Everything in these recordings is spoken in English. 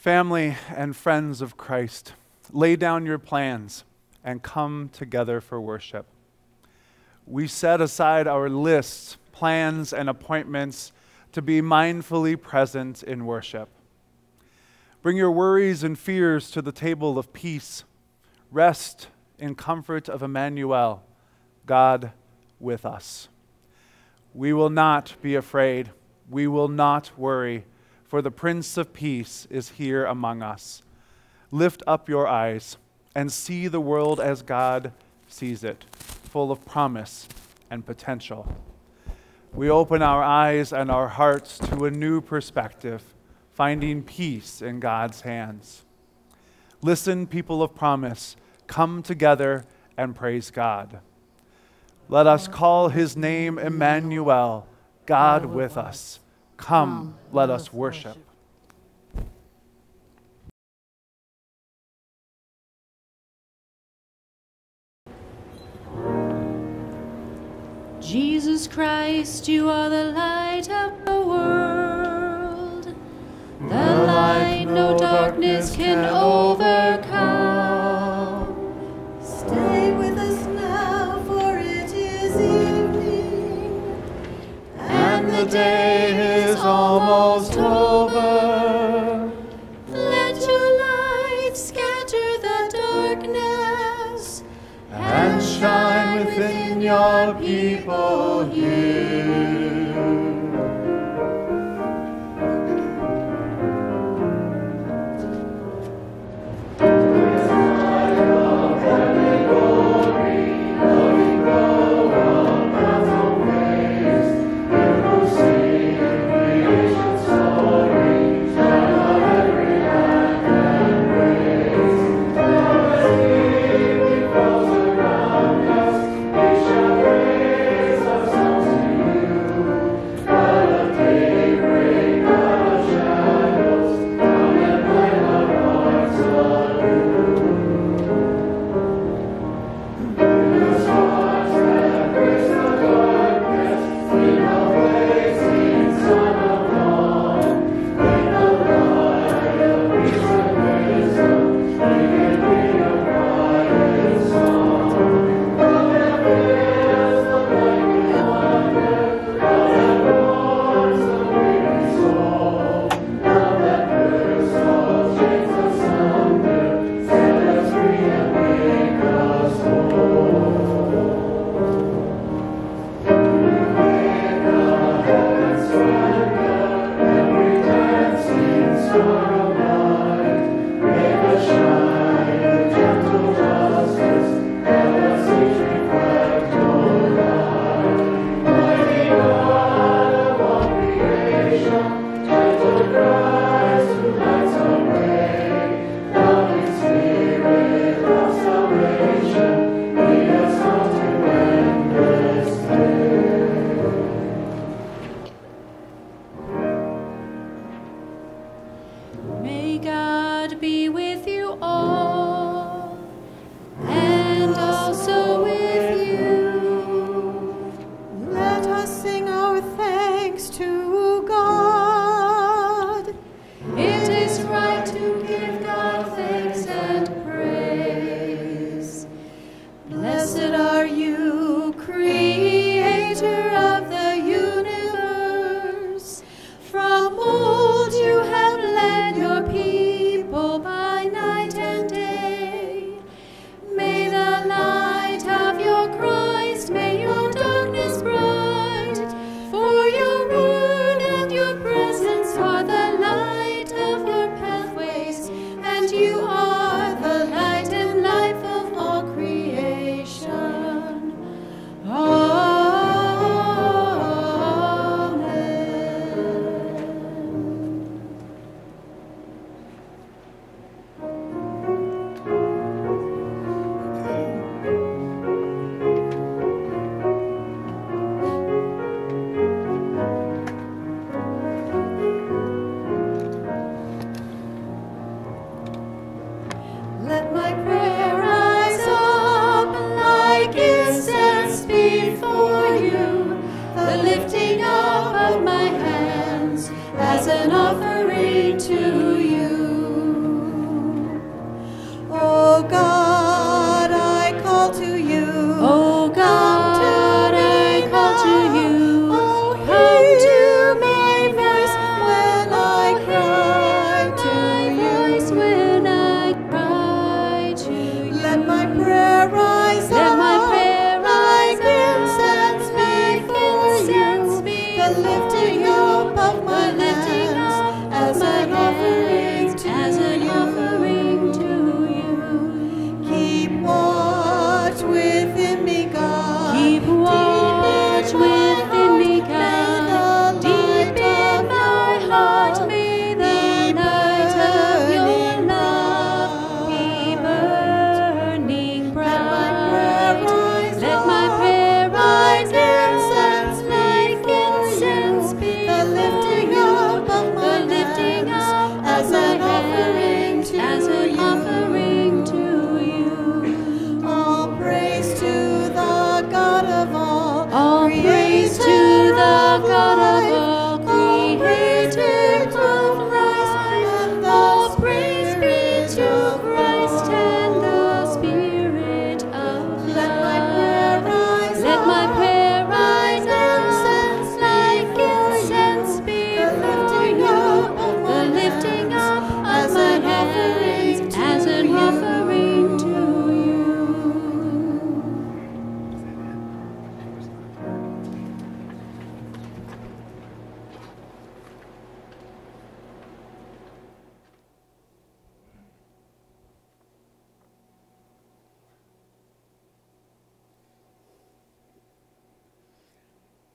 Family and friends of Christ, lay down your plans and come together for worship. We set aside our lists, plans, and appointments to be mindfully present in worship. Bring your worries and fears to the table of peace. Rest in comfort of Emmanuel, God with us. We will not be afraid. We will not worry for the Prince of Peace is here among us. Lift up your eyes and see the world as God sees it, full of promise and potential. We open our eyes and our hearts to a new perspective, finding peace in God's hands. Listen, people of promise, come together and praise God. Let us call his name Emmanuel, God with us. Come, let us worship. Jesus Christ, you are the light of the world, the light no darkness can overcome. Stay with us now, for it is evening, and the day within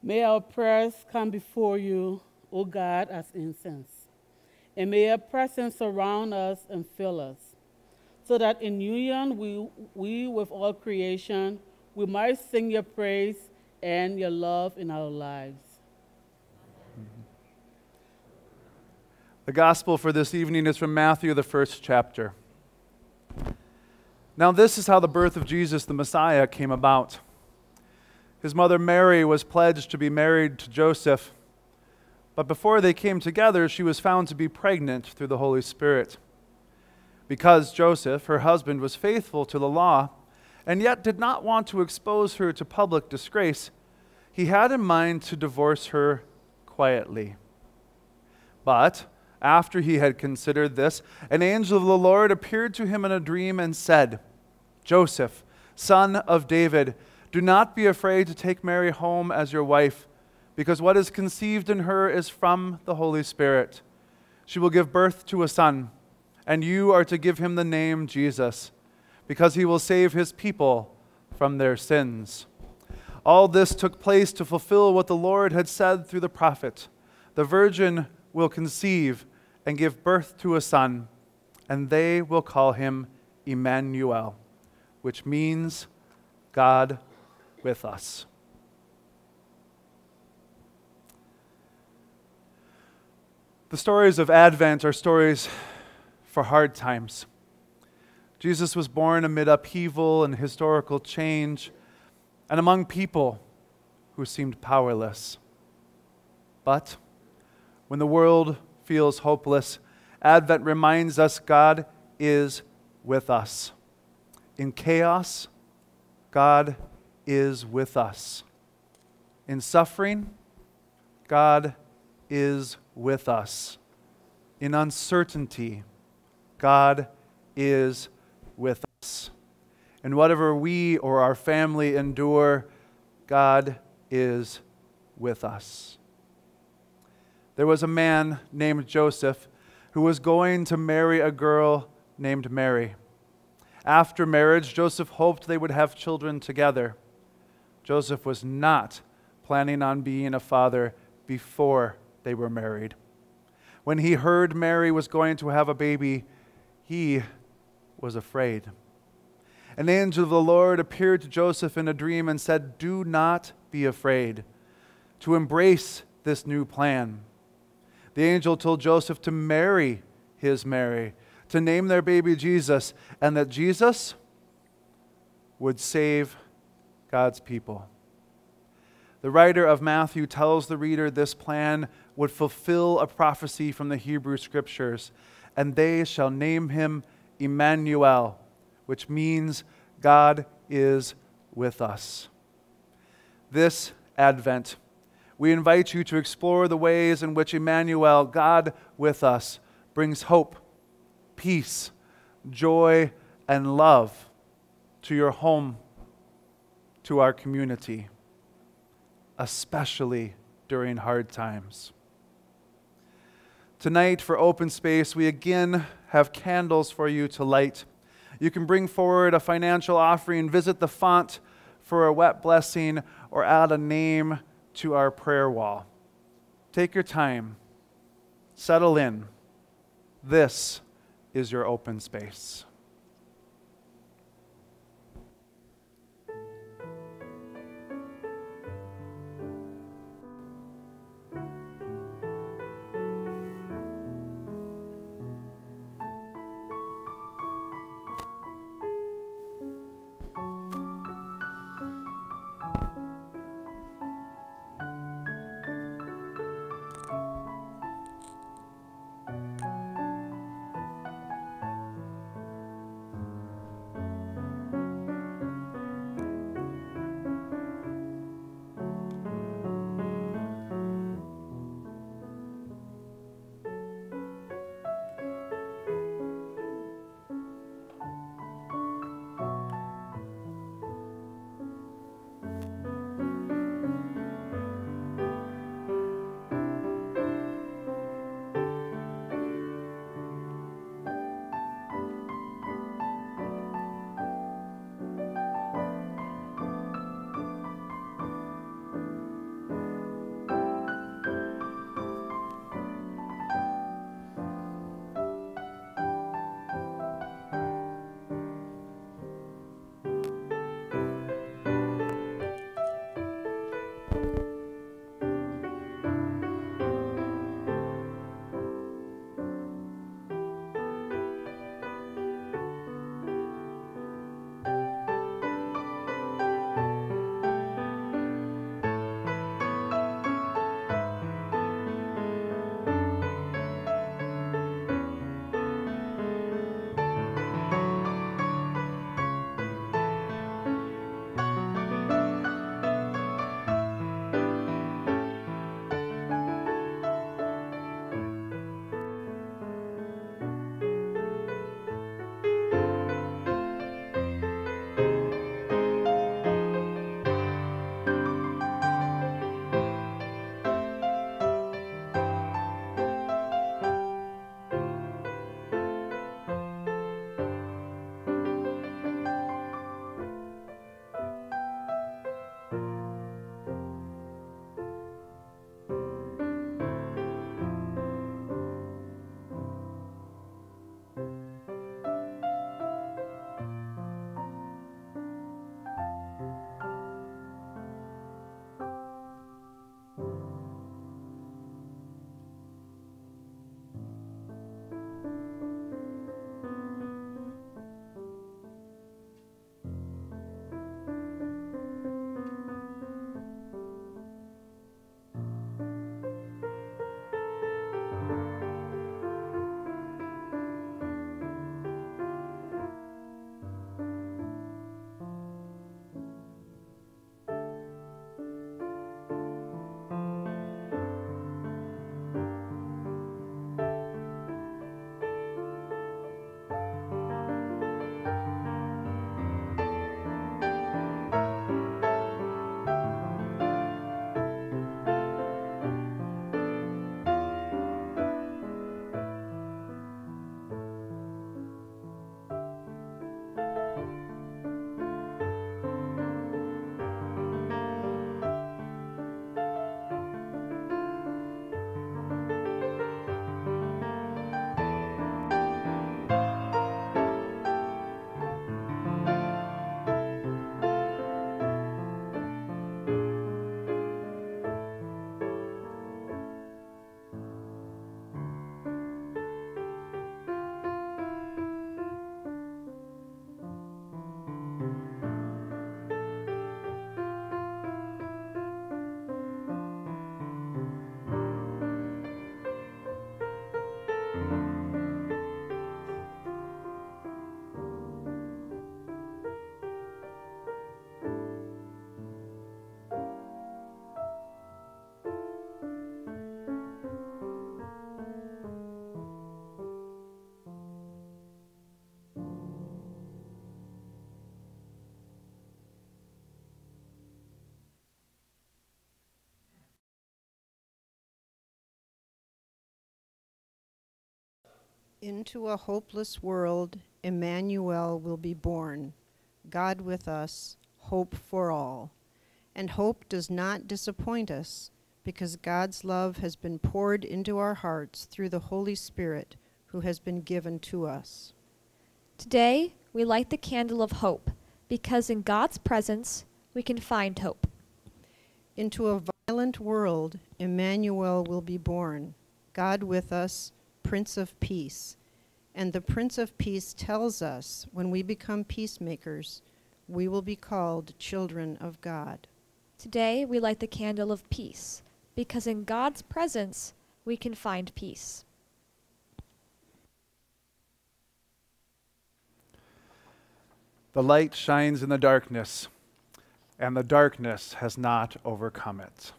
May our prayers come before you, O God, as incense. And may your presence surround us and fill us, so that in union we, we with all creation, we might sing your praise and your love in our lives. The gospel for this evening is from Matthew, the first chapter. Now, this is how the birth of Jesus, the Messiah, came about. His mother Mary was pledged to be married to Joseph, but before they came together, she was found to be pregnant through the Holy Spirit. Because Joseph, her husband, was faithful to the law and yet did not want to expose her to public disgrace, he had in mind to divorce her quietly. But after he had considered this, an angel of the Lord appeared to him in a dream and said, Joseph, son of David, do not be afraid to take Mary home as your wife, because what is conceived in her is from the Holy Spirit. She will give birth to a son, and you are to give him the name Jesus, because he will save his people from their sins. All this took place to fulfill what the Lord had said through the prophet The virgin will conceive and give birth to a son, and they will call him Emmanuel, which means God with us. The stories of Advent are stories for hard times. Jesus was born amid upheaval and historical change and among people who seemed powerless. But when the world feels hopeless, Advent reminds us God is with us. In chaos, God is with us. In suffering, God is with us. In uncertainty, God is with us. And whatever we or our family endure, God is with us. There was a man named Joseph who was going to marry a girl named Mary. After marriage, Joseph hoped they would have children together. Joseph was not planning on being a father before they were married. When he heard Mary was going to have a baby, he was afraid. An angel of the Lord appeared to Joseph in a dream and said, Do not be afraid to embrace this new plan. The angel told Joseph to marry his Mary, to name their baby Jesus, and that Jesus would save God's people. The writer of Matthew tells the reader this plan would fulfill a prophecy from the Hebrew scriptures, and they shall name him Emmanuel, which means God is with us. This Advent, we invite you to explore the ways in which Emmanuel, God with us, brings hope, peace, joy, and love to your home, to our community, especially during hard times. Tonight, for open space, we again have candles for you to light. You can bring forward a financial offering, visit the font for a wet blessing, or add a name to our prayer wall. Take your time, settle in. This is your open space. Into a hopeless world, Emmanuel will be born. God with us, hope for all. And hope does not disappoint us, because God's love has been poured into our hearts through the Holy Spirit who has been given to us. Today, we light the candle of hope because in God's presence we can find hope. Into a violent world, Emmanuel will be born. God with us, Prince of Peace. And the Prince of Peace tells us when we become peacemakers, we will be called children of God. Today, we light the candle of peace because in God's presence we can find peace. The light shines in the darkness, and the darkness has not overcome it.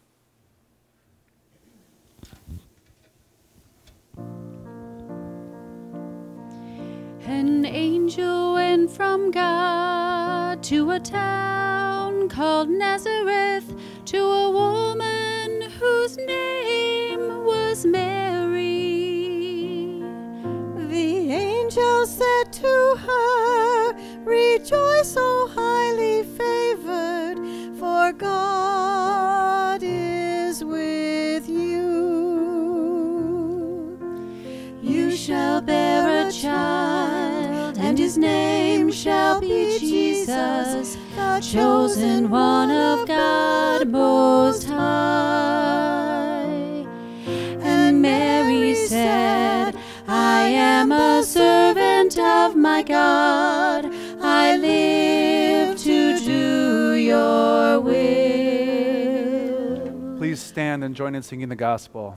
An angel went from God to a town called Nazareth to a woman whose name was Mary. The angel said to her, Rejoice, O highly favored, for God is with you. You shall bear a child, his name shall be Jesus, the chosen one of God Most High. And Mary said, I am a servant of my God. I live to do your will. Please stand and join in singing the gospel.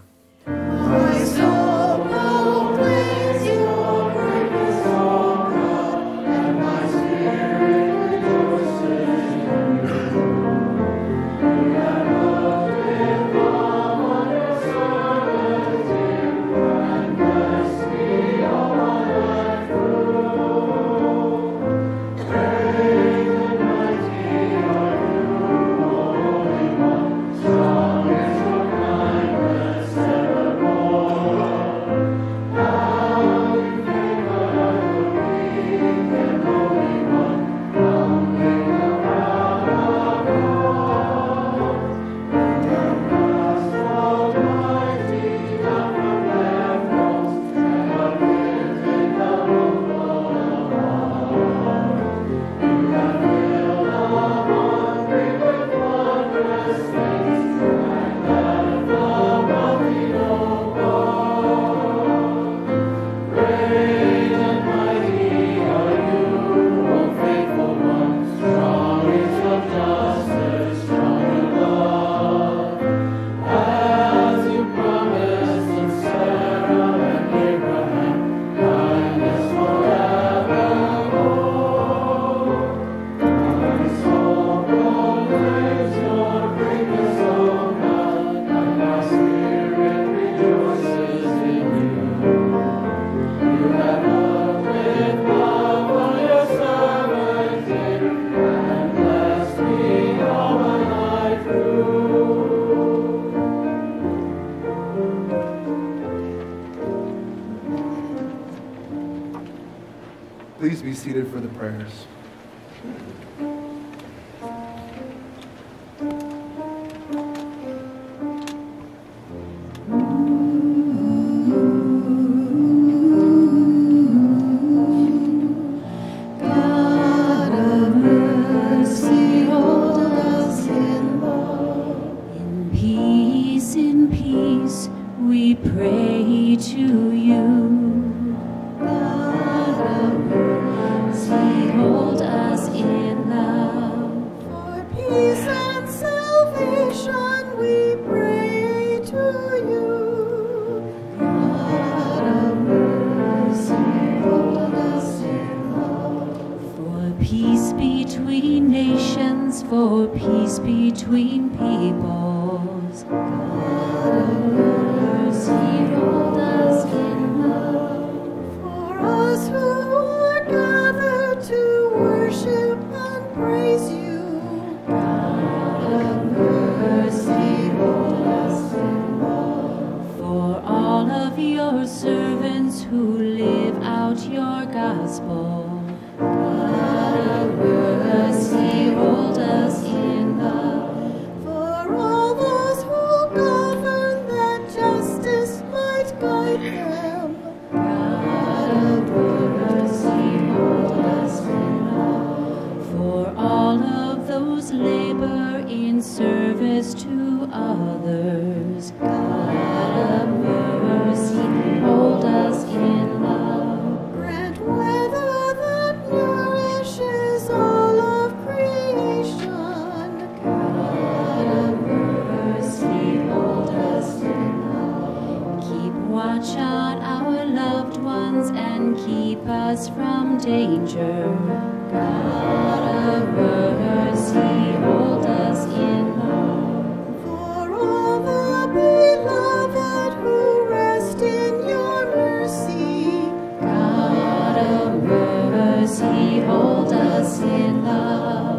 who live out your gospel. Watch on our loved ones and keep us from danger. God of mercy, hold us in love. For all the beloved who rest in your mercy. God of mercy, hold us in love.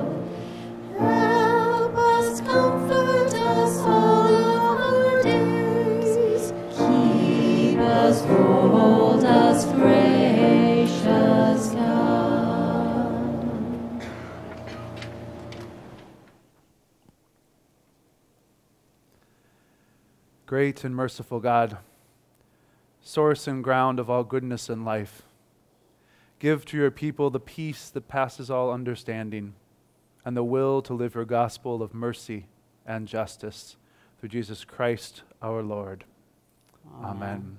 Great and merciful God, source and ground of all goodness and life, give to your people the peace that passes all understanding and the will to live your gospel of mercy and justice through Jesus Christ our Lord. Amen.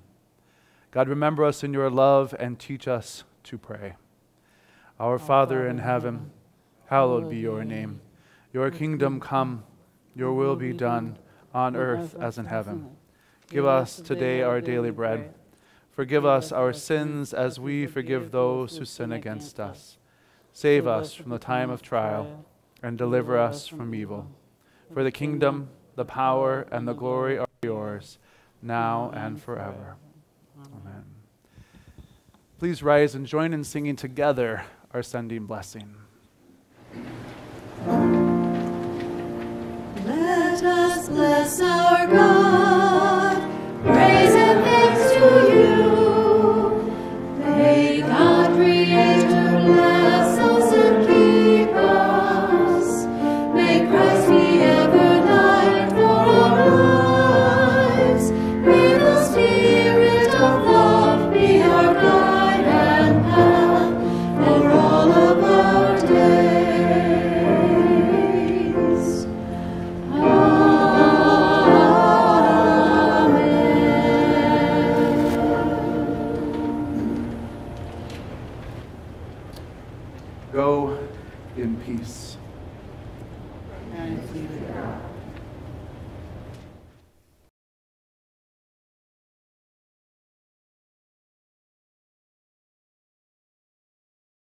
God, remember us in your love and teach us to pray. Our Father in heaven, hallowed be your name. Your kingdom come, your will be done on earth as in heaven. Give us today our daily bread. Forgive us our sins as we forgive those who sin against us. Save us from the time of trial and deliver us from evil. For the kingdom, the power, and the glory are yours, now and forever. Amen. Please rise and join in singing together our sending blessing. Us bless our God,